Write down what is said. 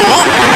Yeah.